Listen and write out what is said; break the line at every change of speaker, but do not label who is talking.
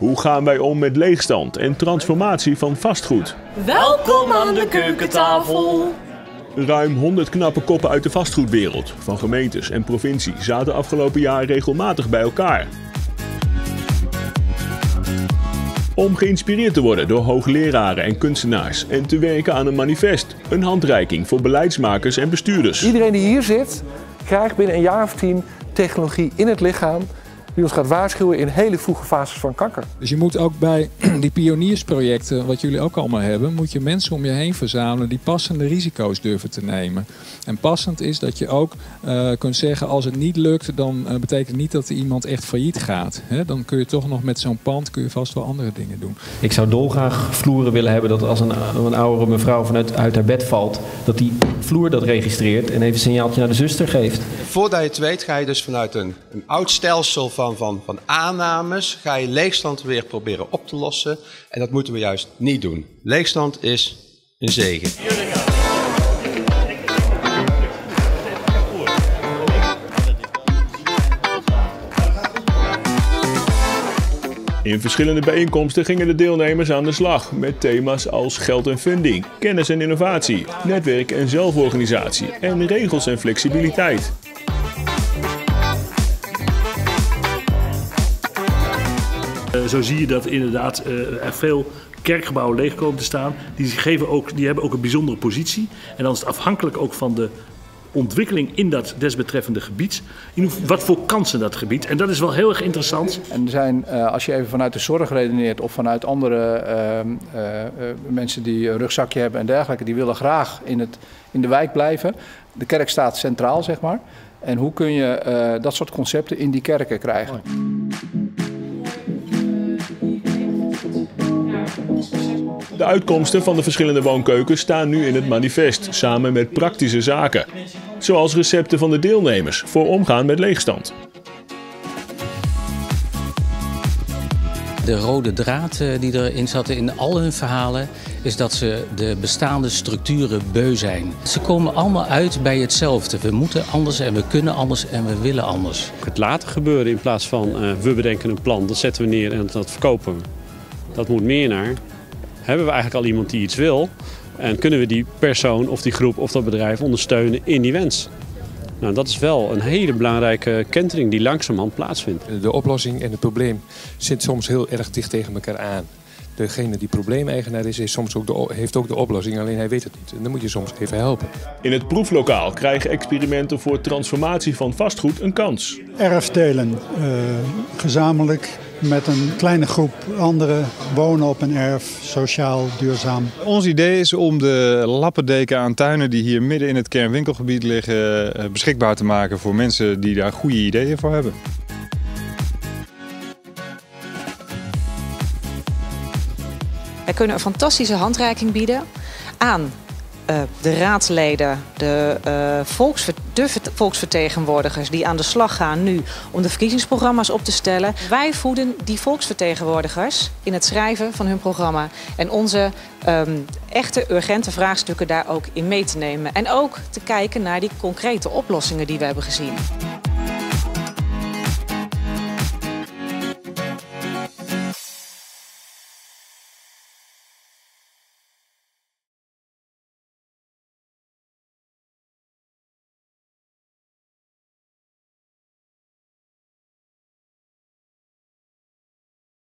Hoe gaan wij om met leegstand en transformatie van vastgoed?
Welkom aan de keukentafel.
Ruim 100 knappe koppen uit de vastgoedwereld, van gemeentes en provincie, zaten afgelopen jaar regelmatig bij elkaar. Om geïnspireerd te worden door hoogleraren en kunstenaars en te werken aan een manifest, een handreiking voor beleidsmakers en bestuurders.
Iedereen die hier zit, krijgt binnen een jaar of tien technologie in het lichaam die ons gaat waarschuwen in hele vroege fases van kanker.
Dus je moet ook bij die pioniersprojecten, wat jullie ook allemaal hebben, moet je mensen om je heen verzamelen die passende risico's durven te nemen. En passend is dat je ook uh, kunt zeggen, als het niet lukt, dan uh, betekent niet dat er iemand echt failliet gaat. He, dan kun je toch nog met zo'n pand kun je vast wel andere dingen doen.
Ik zou dolgraag vloeren willen hebben dat als een, een oudere mevrouw vanuit uit haar bed valt, dat die vloer dat registreert en even een signaaltje naar de zuster geeft.
Voordat je het weet ga je dus vanuit een, een oud stelsel van, van, van aannames, ga je leegstand weer proberen op te lossen. En dat moeten we juist niet doen. Leegstand is een zegen.
In verschillende bijeenkomsten gingen de deelnemers aan de slag met thema's als geld en funding, kennis en innovatie, netwerk en zelforganisatie en regels en flexibiliteit.
Zo zie je dat inderdaad uh, er veel kerkgebouwen leeg komen te staan. Die, geven ook, die hebben ook een bijzondere positie. En dan is het afhankelijk ook van de ontwikkeling in dat desbetreffende gebied. In wat voor kansen dat gebied. En dat is wel heel erg interessant.
En er zijn, uh, als je even vanuit de zorg redeneert of vanuit andere uh, uh, mensen die een rugzakje hebben en dergelijke, die willen graag in, het, in de wijk blijven. De kerk staat centraal, zeg maar. En hoe kun je dat soort concepten in die kerken krijgen?
De uitkomsten van de verschillende woonkeukens staan nu in het manifest, samen met praktische zaken. Zoals recepten van de deelnemers voor omgaan met leegstand.
De rode draad die erin zat in al hun verhalen is dat ze de bestaande structuren beu zijn. Ze komen allemaal uit bij hetzelfde. We moeten anders en we kunnen anders en we willen anders.
Het laten gebeuren in plaats van uh, we bedenken een plan, dat zetten we neer en dat verkopen we. Dat moet meer naar hebben we eigenlijk al iemand die iets wil en kunnen we die persoon of die groep of dat bedrijf ondersteunen in die wens. Nou, dat is wel een hele belangrijke kentering die langzamerhand plaatsvindt.
De oplossing en het probleem zit soms heel erg dicht tegen elkaar aan. Degene die probleemeigenaar is, is soms ook de, heeft ook de oplossing, alleen hij weet het niet. En dan moet je soms even helpen.
In het proeflokaal krijgen experimenten voor transformatie van vastgoed een kans.
Erfdelen, uh, gezamenlijk met een kleine groep anderen wonen op een erf, sociaal, duurzaam.
Ons idee is om de lappendeken aan tuinen die hier midden in het kernwinkelgebied liggen beschikbaar te maken voor mensen die daar goede ideeën voor hebben.
Wij kunnen een fantastische handreiking bieden aan de raadsleden, de, uh, volksver de volksvertegenwoordigers die aan de slag gaan nu om de verkiezingsprogramma's op te stellen. Wij voeden die volksvertegenwoordigers in het schrijven van hun programma en onze um, echte urgente vraagstukken daar ook in mee te nemen. En ook te kijken naar die concrete oplossingen die we hebben gezien.